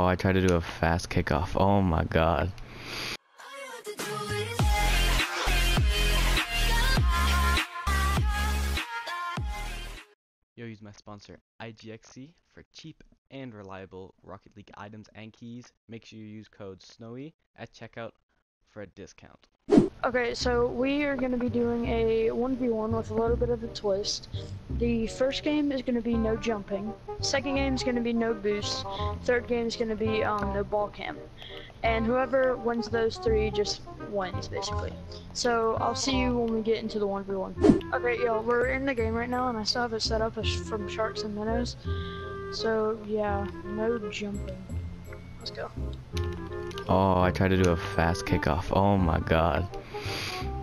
Oh, I tried to do a fast kickoff. Oh my god. Yo, use my sponsor IGXE for cheap and reliable Rocket League items and keys. Make sure you use code SNOWIE at checkout for a discount. Okay, so we are going to be doing a 1v1 with a little bit of a twist. The first game is going to be no jumping. Second game is going to be no boost. Third game is going to be um, no ball cam. And whoever wins those three just wins, basically. So I'll see you when we get into the 1v1. Okay, y'all, we're in the game right now, and I still have it set up from Sharks and Minnows. So, yeah, no jumping. Let's go. Oh, I tried to do a fast kickoff. Oh my god.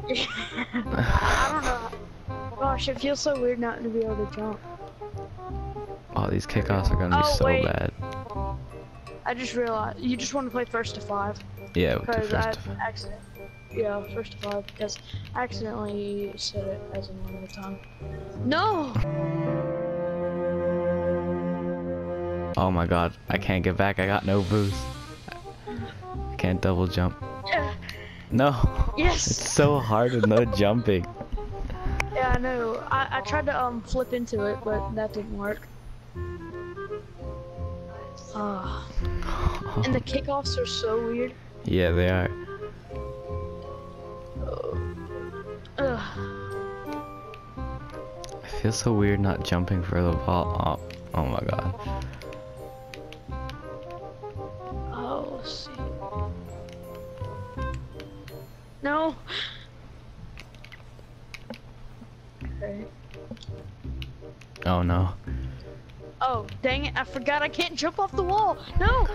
I don't know. Gosh, it feels so weird not to be able to jump. Oh, these kickoffs are gonna be Oh, so wait. bad. I just realized you just want to play first to five Yeah, the because I first. of- accident. Yeah, first to five because I accidentally said it as in one at a time. No. Oh my god, I can't get back. I got no boost. I can't double jump. No. It's so hard with no jumping. Yeah, I know. I I tried to um flip into it, but that didn't work. Ah. and the kickoffs are so weird. Yeah, they are. Ugh. It feels so weird not jumping for the ball. Oh, oh my god. Oh no. Oh, dang it, I forgot I can't jump off the wall. No!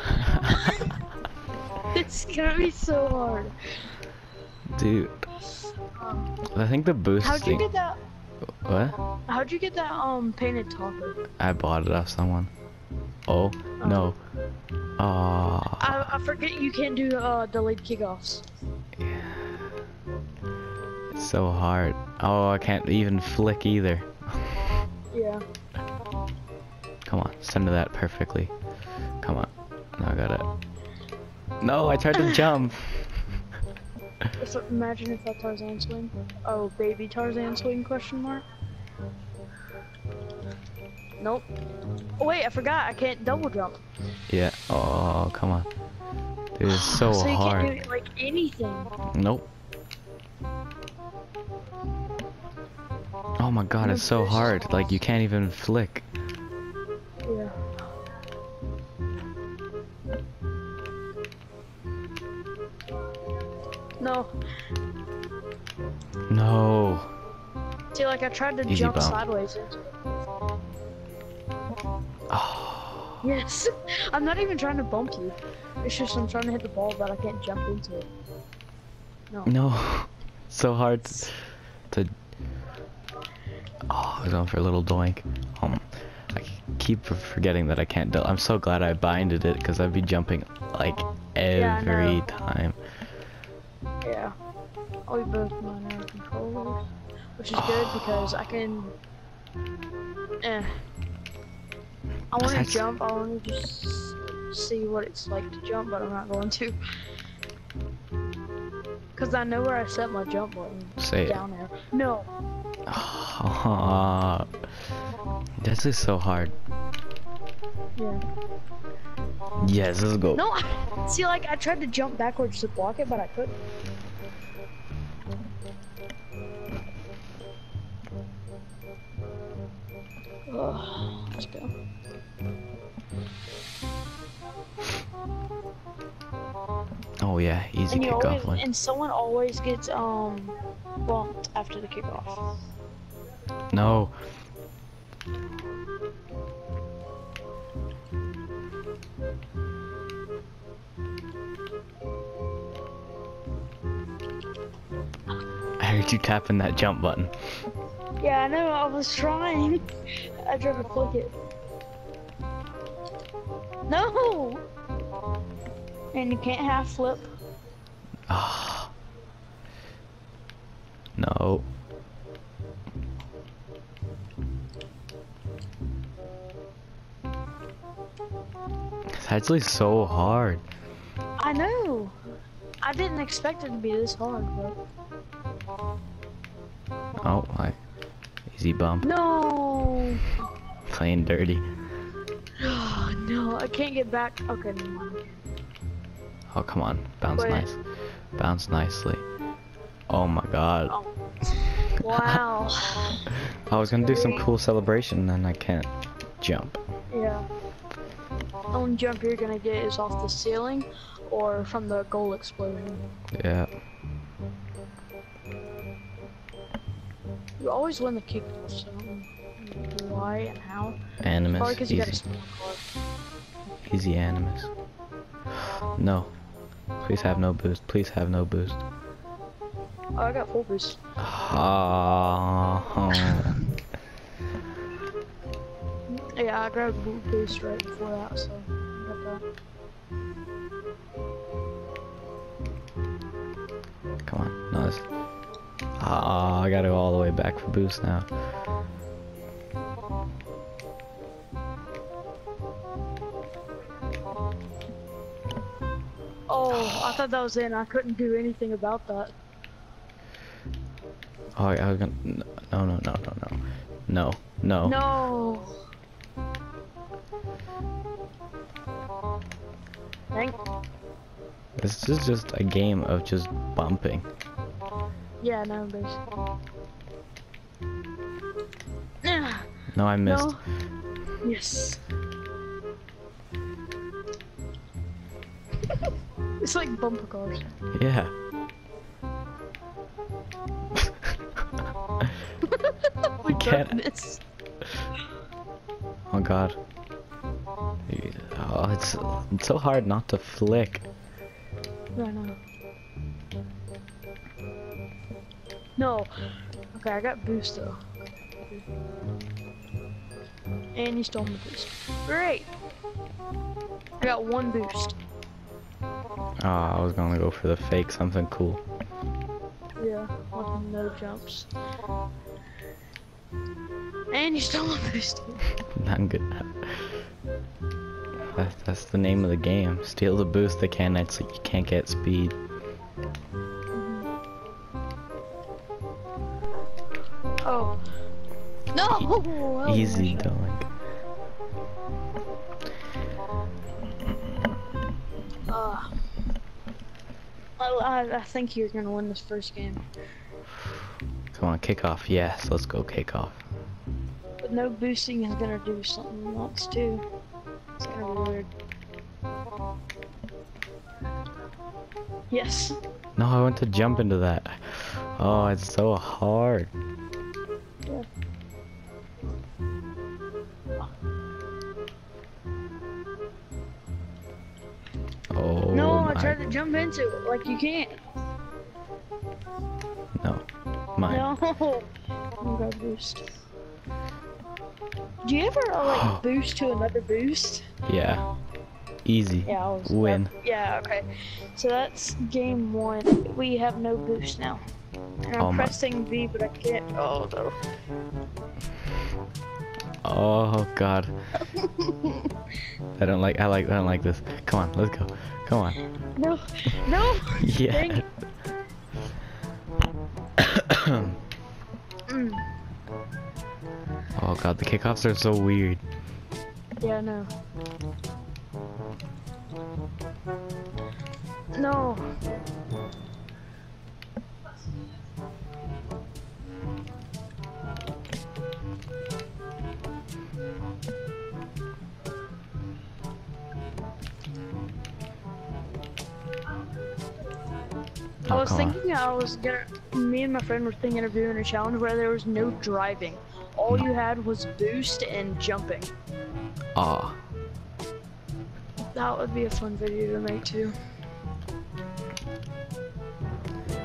it's gonna be so hard. Dude, Um, I think the boost how'd you get that? What? How'd you get that um painted topper? I bought it off someone. Oh, no. Oh, I, I forget you can't do uh delayed kickoffs. Yeah. It's so hard. Oh, I can't even flick either. Come on, send to that perfectly. Come on. Now I got it. No, I tried to jump. Just imagine if that Tarzan swing. Oh, baby Tarzan swing? Question mark. Nope. Oh wait, I forgot. I can't double jump. Yeah. Oh, come on. Dude, it's so so you hard. can't do like anything. Nope. Oh my god, it's so hard. Like, you can't even flick. No. No. See, like I tried to Easy jump bump. sideways. Oh. Yes. I'm not even trying to bump you. It's just I'm trying to hit the ball, but I can't jump into it. No. No. so hard to. to oh, I was going for a little doink. Um, I keep forgetting that I can't. Do I'm so glad I binded it because I'd be jumping like every know. time. Yeah. Oh, we both mine are controllers, which is good because I can. Eh. I want to jump. I want to just see what it's like to jump, but I'm not going to. Cause I know where I set my jump button. Say it. Down there. No. Oh, this is so hard. Yeah. Yes, let's go. No. I- See, like I tried to jump backwards to block it, but I couldn't. Ugh, let's go. Oh yeah, easy And kickoff always, one. and someone always gets um bumped after the kickoff. No. I heard you tapping that jump button. Yeah, I know. I was trying. I tried to flick it. No. And you can't half flip. Ah. No. It's actually so hard. I know. I didn't expect it to be this hard, but Oh, my. Easy bump. no. Playing dirty. Oh, no, I can't get back. Okay. Oh, come on. Bounce Wait. nice. Bounce nicely. Oh my god. Oh. Wow. I was gonna do some cool celebration and I can't jump. yeah. The only jump you're gonna get is off the ceiling or from the goal explosion. Yeah. You always win the kickoff, so I don't know why and how. Probably Animus. because you got Easy. Easy animus. No. Please have no boost. Please have no boost. Oh, I got full boost. Ah. Yeah, I grabbed boot boost right before that, so I got that. Come on. Nice. Ah, I gotta go all the way back for boost now. Oh, I thought that was in. I couldn't do anything about that. Oh, I was gonna. No, no, no, no, no. No, no. No. Thank. This is just a game of just bumping. Yeah, no, basically. No, I missed. No. Yes. it's like bumper cars. Yeah. we Can't-. Oh god. Oh, it's, it's so hard not to flick. No, no. No. Okay, I got boost though. And you stole my boost. Great. I got one boost. Oh, I was gonna go for the fake something cool. Yeah, no jumps. And you stole my boost. I'm good. That, that's the name of the game. Steal the boost they can so you can't get speed. Mm-hmm. Oh. No! Easy my- I, I, think you're gonna win this first game. Come on, kick off. Yes, let's go kick off. But no boosting is gonna do something else too. It's gonna be weird. Yes. No, I want to jump into that. Oh, it's so hard. Jump into it. Like you can't. no, mine. No. I'm gonna boost. Do you ever uh, like boost to another boost? Yeah, easy. Yeah, I was. Win. yeah, okay. So that's game one. We have no boost now. And I'm Oh pressing B, but I can't. Oh no. Oh god. I don't like. I like. I don't like this. Come on, let's go. Come on. No. No. Yeah. Oh god, the kickoffs are so weird. Yeah, no. No. I was thinking I was gonna. Me and my friend were thinking of doing a challenge where there was no driving. All hmm. you had was boost and jumping. Aw. That would be a fun video to make too.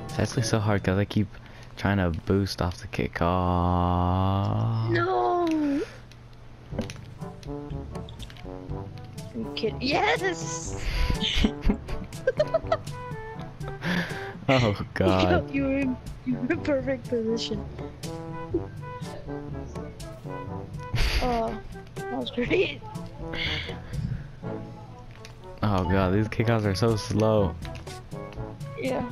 It's actually so hard because I keep trying to boost off the kickoff. No. Kidding? Yes. oh god. you were in, you were in perfect position. Oh, that was great. Oh god, these kickoffs are so slow. Yeah.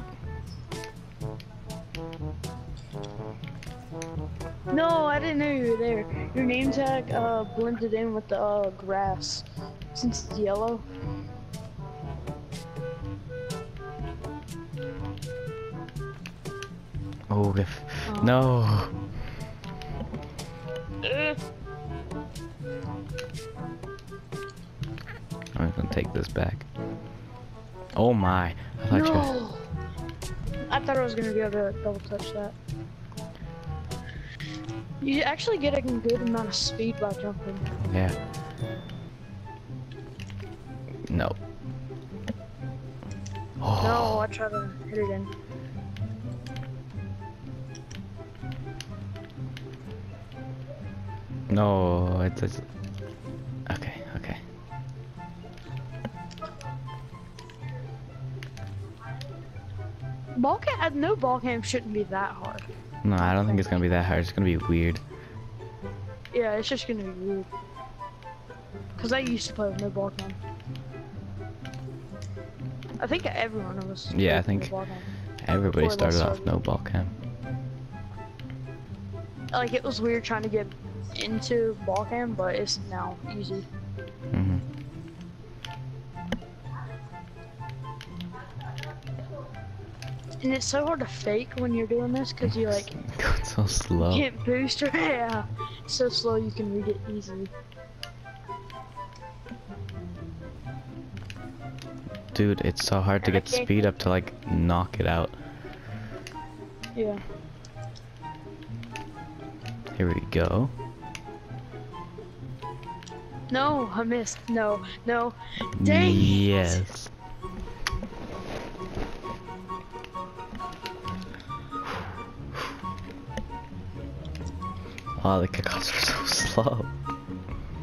No, I didn't know you were there. Your name tag uh, blended in with the uh, grass since it's yellow. Oh, if Oh. no. I'm gonna take this back. Oh my! I thought you. No. I thought I was gonna be able to double touch that. You actually get a good amount of speed by jumping. Yeah. No. Oh. No, I tried to hit it in. No, it's, it's okay, okay. Ball cam, uh, no ball cam shouldn't be that hard. No, I don't think it's gonna be that hard. It's gonna be weird. Yeah, it's just gonna be weird. Cause I used to play with no ball cam. I think everyone of us. Yeah, I think- no. Everybody started off no ball cam. Like it was weird trying to get into ball cam, but it's now easy. hmm And it's so hard to fake when you're doing this because you like Going so slow. can't boost or yeah, so slow you can read it easily. Dude, it's so hard to get can't- speed up to like knock it out. Yeah. Here we go. No, I missed. No, no. Dang. Yes. Wow, the kickoffs are so slow.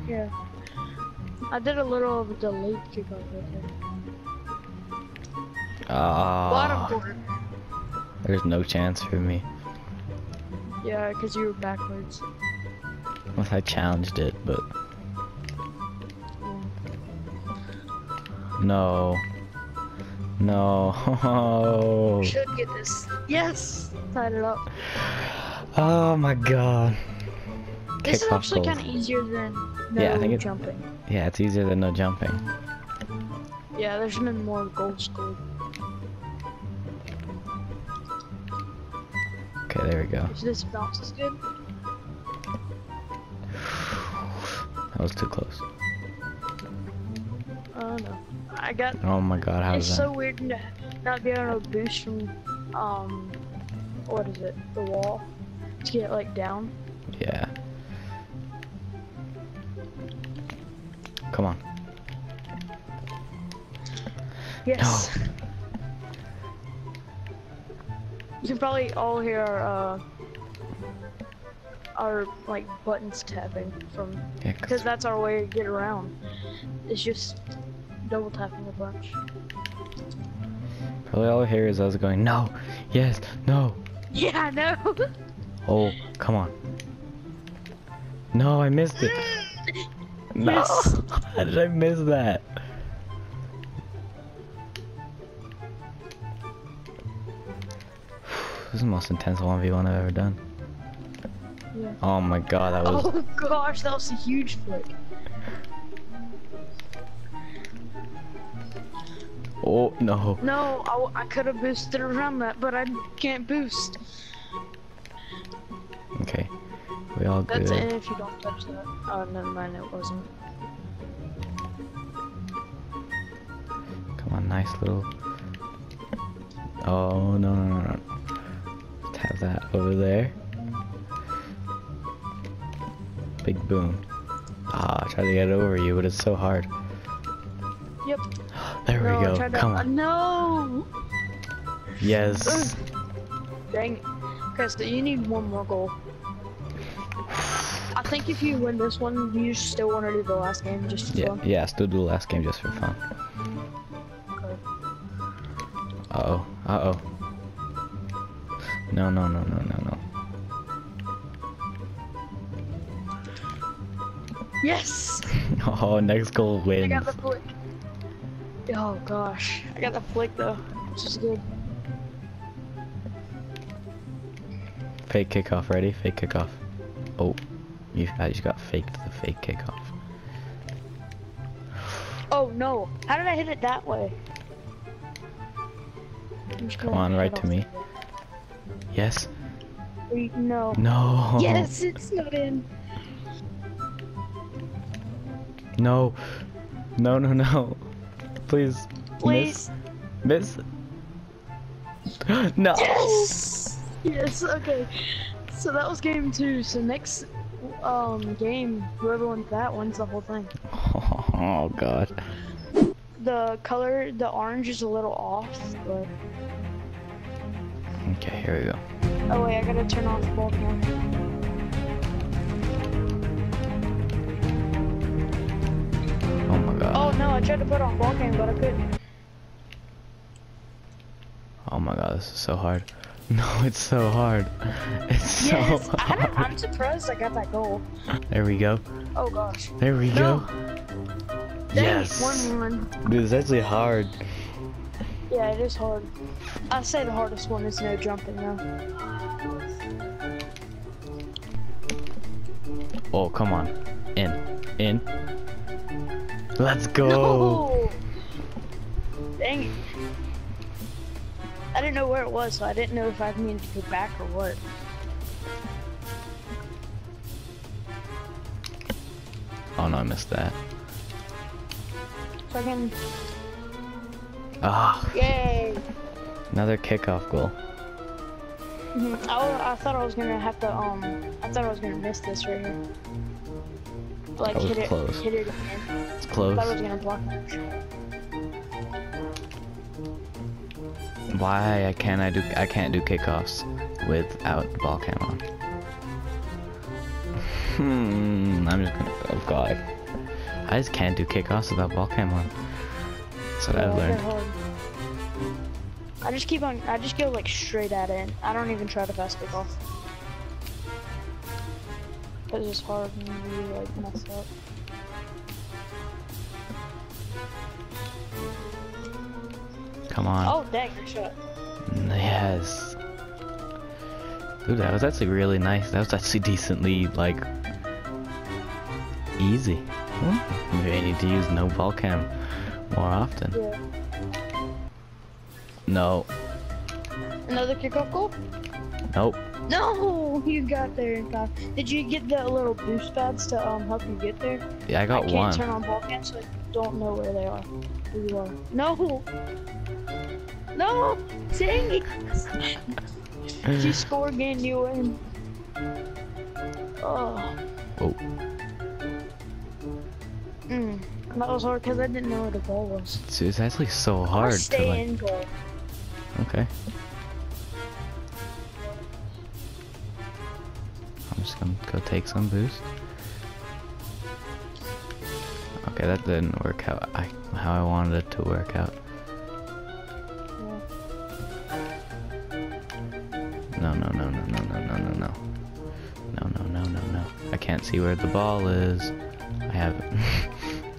Yeah. I did a little of a delayed kickoff right there. Bottom Ah, there's no chance for me. Yeah, because you were backwards. Unless I challenged it, but no. No. Should get this. Yes! Tied it up. Oh my god. This is actually kind of easier than no Yeah, I think it- jumping. Yeah, it's easier than no jumping. Yeah, there's been more goals scored. Okay, there we go. If this bounce is good. That was too close. Oh no. I got. Oh my god, how it's is so weird to not be able to boost from, um, what is it? The wall to get like down. Yeah. Come on. Yes. You can probably all hear our, uh, our like buttons tapping from Yeah, that's our way to get around. It's just double tapping a bunch. probably all I hear is us going, no, yes, no. Yeah, no. Oh, come on. No, I missed it. No. Yes. How did I miss that? This is the most intense 1v1 I've ever done. Yeah. Oh my god, that was. Oh gosh, that was a huge flick. Oh no. No, I could have boosted around that, but I can't boost. Okay. We all good. That's it if you don't touch that. Oh, never mind, it wasn't. Come on, nice little. Oh no no no no. Let's have that over there. Big boom. Ah, I tried to get it over you, but it's so hard. There no, we go. tried to- Come uh, on. no! Yes. Dang it. Okay, so you need one more goal. I think if you win this one, you still want to do the last game just for Yeah, fun. yeah. Still do the last game just for fun. Okay. Uh oh. Uh oh. No no no no no no. Yes! Oh, next goal I got the flick. Oh gosh, I got the flick though, which is good. Fake kickoff ready? Fake kickoff. Oh, you I just got faked the fake kickoff. Oh no, how did I hit it that way? Come on, right to me. Yes. Wait, No. No. Yes, it's not in. No. No, no, no. Please. Please. Miss. Miss. no. Yes. Yes. Okay. So that was game two. So next um game, whoever wins that wins the whole thing. Oh god. The color, the orange is a little off, but Okay, here we go. oh wait, I gotta turn off the ball cam. I tried to put on ball cam, but I couldn't. Oh my god, this is so hard. No, it's so hard. It's Yes, so I, hard. I'm surprised I got that goal. There we go. Oh gosh. There we No. go. Yes. One one. Dude, it's actually hard. Yeah, it is hard. I say the hardest one is no jumping though. Oh, come on. In. In. Let's go. No! Dang it. I didn't know where it was, so I didn't know if I needed to go back or what. Oh no, I missed that. Fucking Ah, yay! another kickoff goal. I, I thought I was gonna have to um. I thought I was gonna miss this right here. Like hit it, close. hit it again. It's close. I thought I was gonna block it. Why can't I do? I can't do kickoffs without the ball cam on. Hmm. I'm just gonna. Oh god. I just can't do kickoffs without ball cam on. That's what I've learned. I just keep on. I just go like straight at it. I don't even try to fast kick off. It's hard and you like mess up. Come on. Oh dang, good shot. Yes. Dude, that was actually really nice. That was actually decently, like, easy. Hmm. Maybe I need to use no ball cam more often. Yeah. No. Another kickoff goal? Nope. No, you got there in time. Did you get the little boost pads to um help you get there? Yeah, I got one. I can't one. turn on ball cam, so I don't know where they are. Who you are? No. No. Dang it. If you score again, you win. Oh. Oh. Mm. That was hard because I didn't know where the ball was. So it's actually so I'll hard to stay like. in goal. Okay. Go take some boost. Okay, that didn't work out I, how I wanted it to work out. No, no, no, no, no, no, no, no, no. No, no, no, no, no. I can't see where the ball is. I haven't.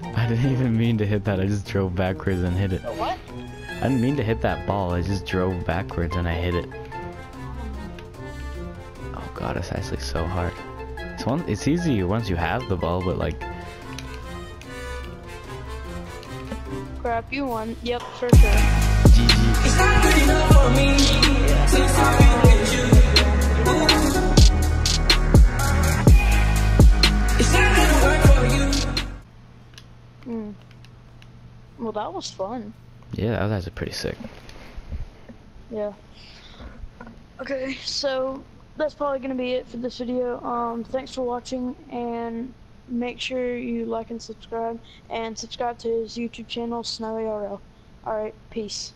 I didn't even mean to hit that. I just drove backwards and hit it. What? I didn't mean to hit that ball. I just drove backwards and I hit it. Oh god, it's actually so hard. It's one. It's easy once you have the ball, but like, Crap, you won. Yep, for sure. GG. It's not good enough for me. Since I've been with you. It's not gonna work for you. Mm. Well, that was fun. Yeah, that was actually pretty sick. Yeah. Okay, so that's probably gonna be it for this video. Um, thanks for watching, and make sure you like and subscribe, and subscribe to his YouTube channel, Snowie RL. All right, peace.